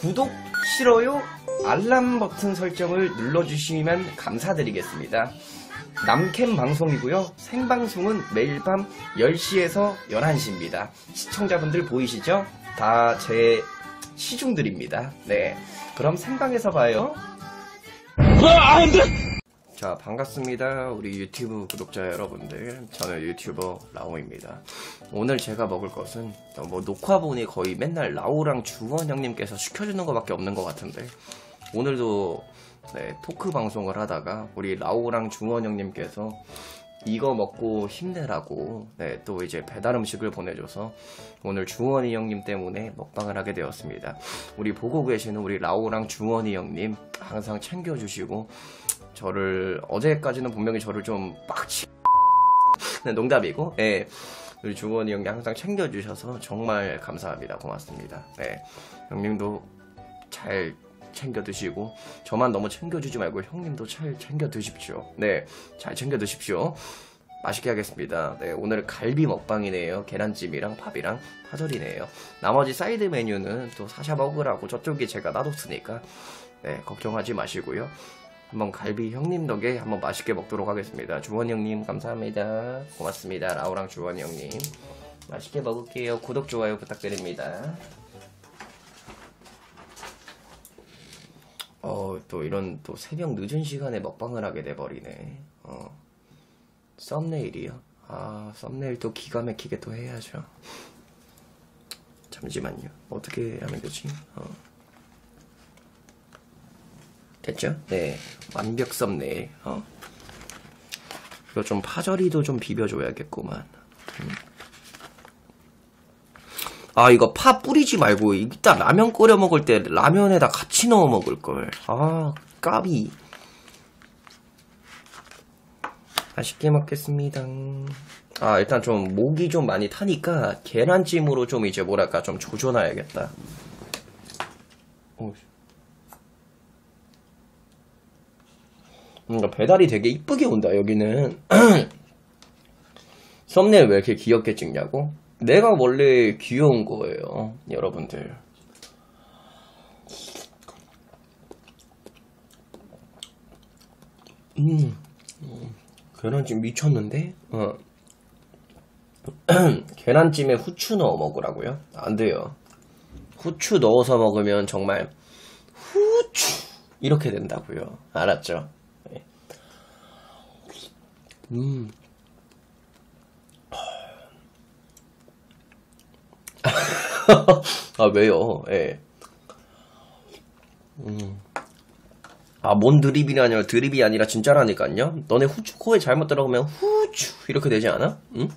구독, 싫어요, 알람 버튼 설정을 눌러주시면 감사드리겠습니다. 남캠 방송이고요. 생방송은 매일 밤 10시에서 11시입니다. 시청자분들 보이시죠? 다 제 시중들입니다. 네. 그럼 생방에서 봐요. 자, 반갑습니다. 우리 유튜브 구독자 여러분들. 저는 유튜버 라오입니다. 오늘 제가 먹을 것은 어, 뭐 녹화본이 거의 맨날 라오랑 주원 형님께서 시켜주는 것밖에 없는 것 같은데 오늘도 네, 토크 방송을 하다가 우리 라오랑 주원 형님께서 이거 먹고 힘내라고 네, 또 이제 배달 음식을 보내줘서 오늘 주원이 형님 때문에 먹방을 하게 되었습니다. 우리 보고 계시는 우리 라오랑 주원이 형님 항상 챙겨주시고 저를 어제까지는 분명히 저를 좀 빡치 네, 농담이고 예. 우리 주원이 형님 항상 챙겨주셔서 정말 감사합니다. 고맙습니다. 네. 형님도 잘 챙겨 드시고 저만 너무 챙겨주지 말고 형님도 잘 챙겨 드십시오. 네 잘 챙겨 드십시오. 맛있게 하겠습니다. 네. 오늘 갈비 먹방이네요. 계란찜이랑 밥이랑 파절이네요. 나머지 사이드 메뉴는 또 사샤 먹으라고 저쪽에 제가 놔뒀으니까 네. 걱정하지 마시고요 한번 갈비 형님 덕에 한번 맛있게 먹도록 하겠습니다. 주원 형님 감사합니다. 고맙습니다. 라우랑 주원 형님 맛있게 먹을게요. 구독 좋아요 부탁드립니다. 어 또 이런 또 새벽 늦은 시간에 먹방을 하게 돼 버리네. 어 썸네일이요. 아 썸네일 또 기가 막히게 또 해야죠. 잠시만요. 어떻게 하면 되지? 어. 됐죠? 네. 완벽 썸네일. 어. 이거 좀 파절이도 좀 비벼줘야겠구만. 음. 아, 이거 파 뿌리지 말고, 이따 라면 끓여 먹을 때 라면에다 같이 넣어 먹을 걸. 아, 까비. 맛있게 먹겠습니다. 아, 일단 좀 목이 좀 많이 타니까 계란찜으로 좀 이제 뭐랄까 좀 조져놔야겠다. 오, 뭔가 배달이 되게 이쁘게 온다 여기는 썸네일 왜 이렇게 귀엽게 찍냐고? 내가 원래 귀여운 거예요 여러분들 음, 계란찜 미쳤는데? 어. 계란찜에 후추 넣어 먹으라고요? 안 돼요 후추 넣어서 먹으면 정말 후추 이렇게 된다고요 알았죠? 음. 아, 왜요? 예. 음. 아, 뭔 드립이 아니라 드립이 아니라 진짜라니까요. 너네 후추 코에 잘못 들어가면 후추 이렇게 되지 않아? 응?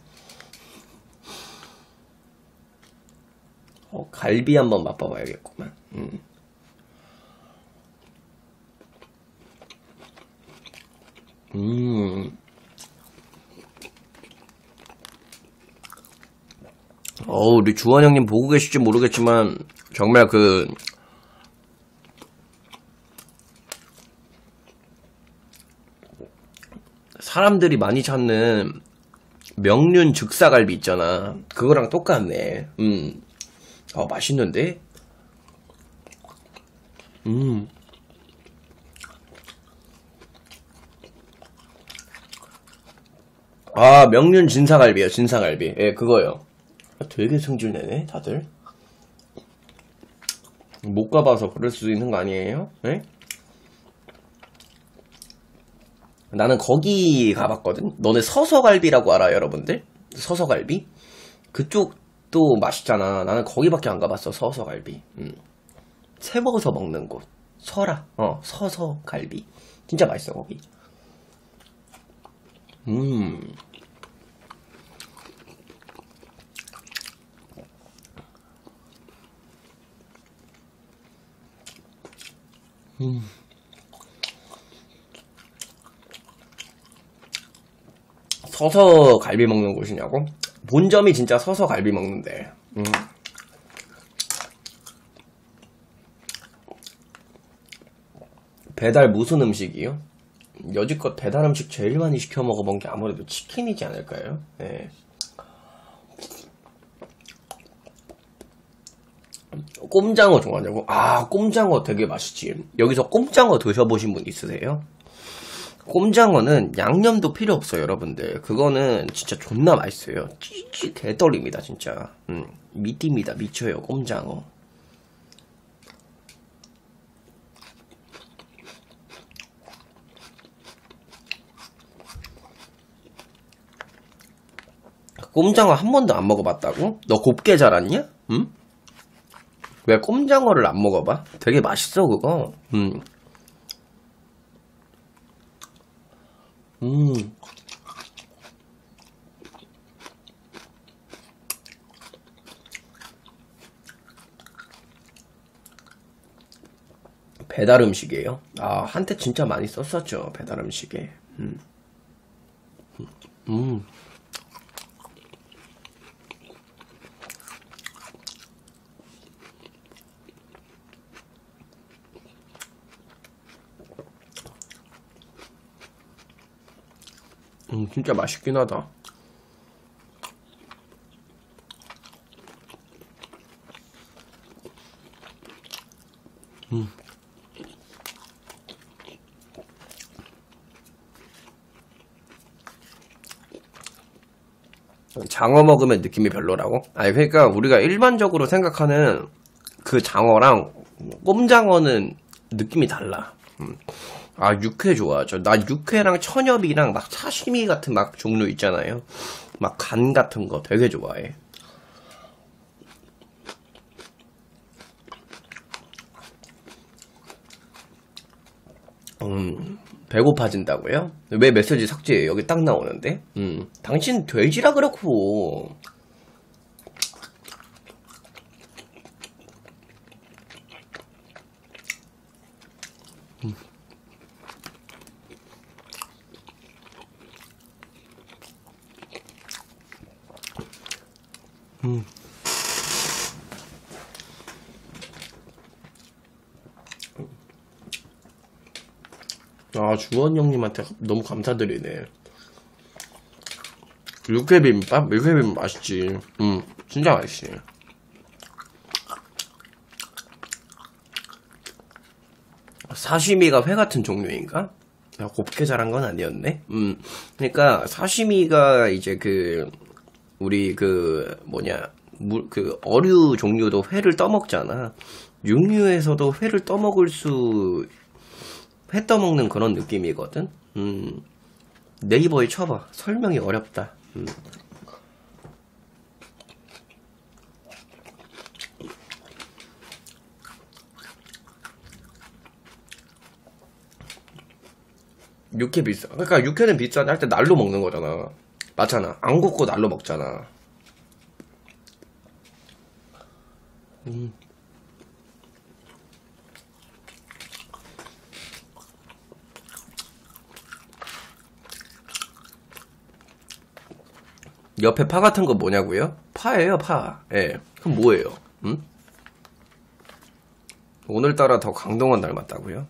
어, 갈비 한번 맛봐봐야겠구만. 음. 음. 어, 우리 주원 형님 보고 계실지 모르겠지만, 정말 그, 사람들이 많이 찾는 명륜 즉사갈비 있잖아. 그거랑 똑같네. 음. 어, 맛있는데? 음. 아, 명륜 진사갈비요, 진사갈비. 예, 그거요. 되게 성질 내네, 다들. 못 가봐서 그럴 수도 있는 거 아니에요? 네? 나는 거기 가봤거든? 너네 서서갈비라고 알아, 여러분들? 서서갈비? 그쪽도 맛있잖아. 나는 거기밖에 안 가봤어, 서서갈비. 음. 새먹어서 먹는 곳. 서라. 어, 서서갈비. 진짜 맛있어, 거기. 음. 음. 서서 갈비 먹는 곳이냐고? 본점이 진짜 서서 갈비 먹는데. 음. 배달 무슨 음식이요? 여지껏 배달 음식 제일 많이 시켜 먹어본 게 아무래도 치킨이지 않을까요? 네. 꼼장어 좋아하냐고? 아, 꼼장어 되게 맛있지. 여기서 꼼장어 드셔보신 분 있으세요? 꼼장어는 양념도 필요 없어요, 여러분들. 그거는 진짜 존나 맛있어요. 찌찌 개떨립니다, 진짜. 음, 미띠입니다, 미쳐요, 꼼장어. 꼼장어 한 번도 안 먹어봤다고? 너 곱게 자랐냐? 응? 왜 꼼장어를 안 먹어봐? 되게 맛있어 그거. 음. 음. 배달 음식이에요? 아, 한때 진짜 많이 썼었죠, 배달 음식에. 음. 음. 음, 진짜 맛있긴 하다. 음. 장어 먹으면 느낌이 별로라고? 아니, 그러니까 우리가 일반적으로 생각하는 그 장어랑 꼼장어는 느낌이 달라. 음. 아, 육회 좋아하죠. 나 육회랑 천엽이랑 막 사시미 같은 막 종류 있잖아요. 막 간 같은 거 되게 좋아해. 음, 배고파진다고요? 왜 메시지 삭제해요? 여기 딱 나오는데? 음, 당신 돼지라 그렇고. 아, 주원 형님한테 너무 감사드리네. 육회비빔밥? 육회비빔 맛있지. 음, 진짜 맛있지. 사시미가 회 같은 종류인가? 야, 곱게 자란 건 아니었네. 음, 그러니까 사시미가 이제 그 우리 그 뭐냐 물 그 어류 종류도 회를 떠먹잖아. 육류에서도 회를 떠먹을 수 회 떠먹는 그런 느낌이거든. 음, 네이버에 쳐봐. 설명이 어렵다. 음. 육회 비싸. 그러니까 육회는 비싼데 할 때 날로 먹는 거잖아. 맞잖아. 안 굽고 날로 먹잖아. 음. 옆에 파 같은 거 뭐냐고요? 파예요, 파. 예. 그럼 뭐예요? 음? 오늘따라 더 강동원 닮았다고요?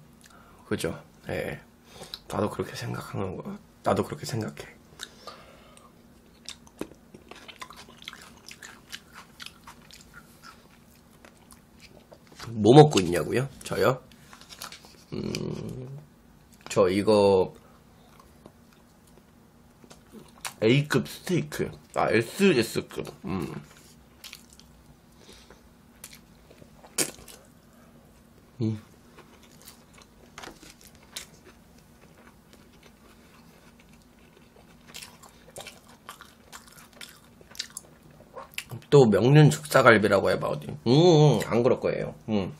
그죠? 예. 나도 그렇게 생각하는 거. 나도 그렇게 생각해. 뭐 먹고 있냐고요? 저요? 음, 저 이거 A급 스테이크. 아, SS급. 음. 음. 또 명륜 죽사갈비라고 해봐 어디. 음, 음, 안 그럴 거예요. 음.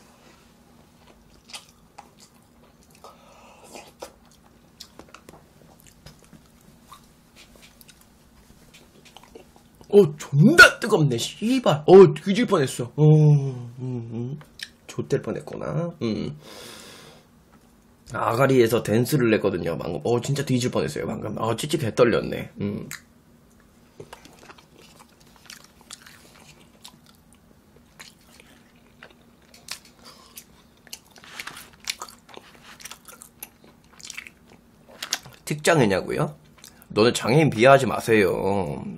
어, 존나 뜨겁네, 씨발. 어, 뒤질 뻔했어. 어, 음, 음. 좆될 뻔했구나. 음. 아가리에서 댄스를 냈거든요, 방금. 어, 진짜 뒤질 뻔했어요, 방금. 어, 찌찌 개 떨렸네. 음. 직장이냐고요? 너네 장애인 비하하지 마세요.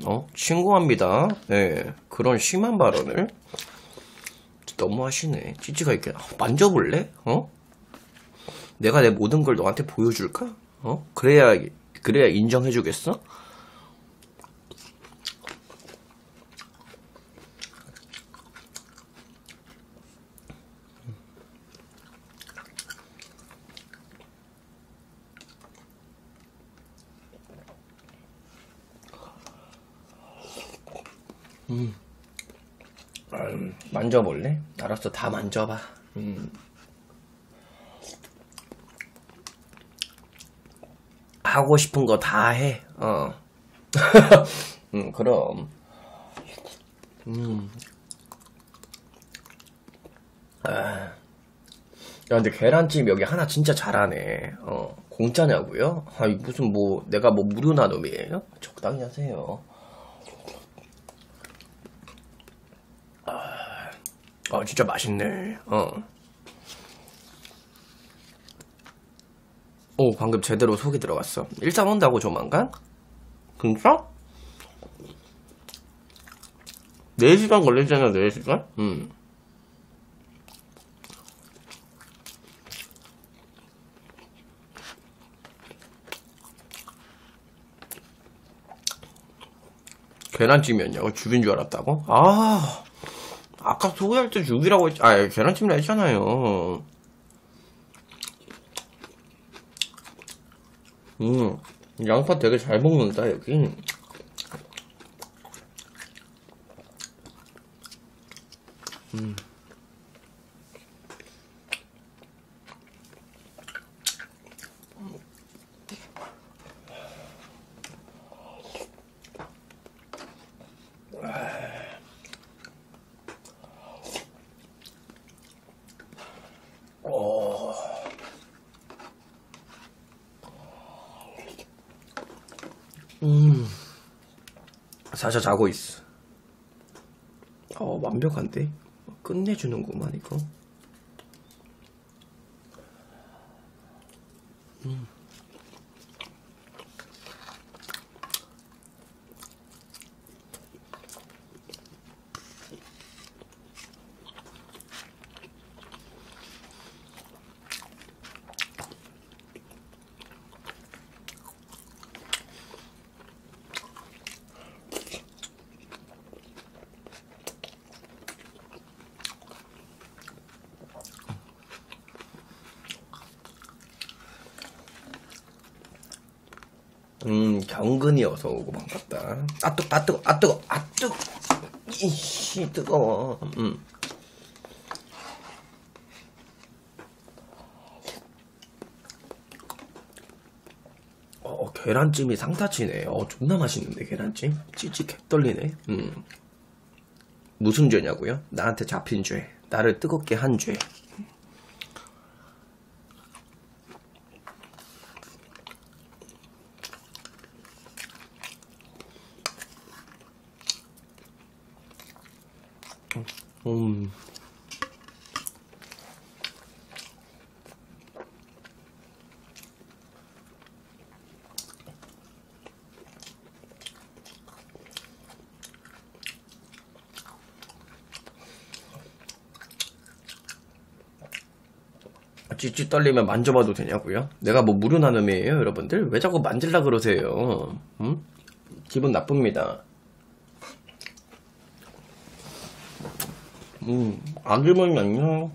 어? 신고합니다. 네. 그런 심한 발언을. 너무 하시네. 찌찌가 이렇게 아, 만져볼래? 어? 내가 내 모든 걸 너한테 보여줄까? 어? 그래야 그래야 인정해주겠어? 음, 만져볼래? 알았어, 다 만져봐. 음. 하고 싶은 거 다 해. 어. 음, 그럼. 음. 아. 야, 근데 계란찜 여기 하나 진짜 잘하네. 어, 공짜냐고요? 아, 이 무슨 뭐 내가 뭐 무료 나눔이에요? 적당히 하세요. 아, 진짜 맛있네. 어. 오, 방금 제대로 속이 들어갔어. 일산 온다고 조만간? 진짜? 4시간 걸리잖아, 4시간? 응. 계란찜이었냐고? 죽인 줄 알았다고? 아, 아까 소개할 때 죽이라고 했, 아, 계란찜이라 했잖아요. 음, 양파 되게 잘 먹는다, 여기. 음. 음. 사자 자고 있어. 어, 완벽한데? 끝내주는구만, 이거. 음, 경근이 어서 오고 반갑다. 아, 뜨, 아, 뜨거, 아, 뜨거, 아, 뜨거. 이씨, 뜨거워. 음. 어, 계란찜이 상타치네. 어, 존나 맛있는데, 계란찜. 찌찌 개 떨리네. 음. 무슨 죄냐고요? 나한테 잡힌 죄. 나를 뜨겁게 한 죄. 음. 찌찌 떨리면 만져봐도 되냐고요? 내가 뭐 무료 나눔이에요, 여러분들? 왜 자꾸 만질라 그러세요? 음? 기분 나쁩니다. 음, 아기면 안녕.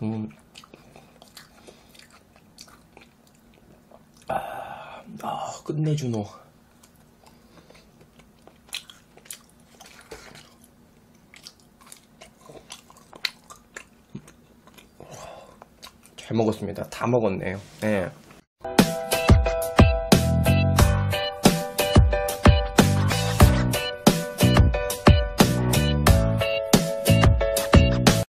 음. 아, 아, 끝내주노. 잘 먹었습니다. 다 먹었네요. 예.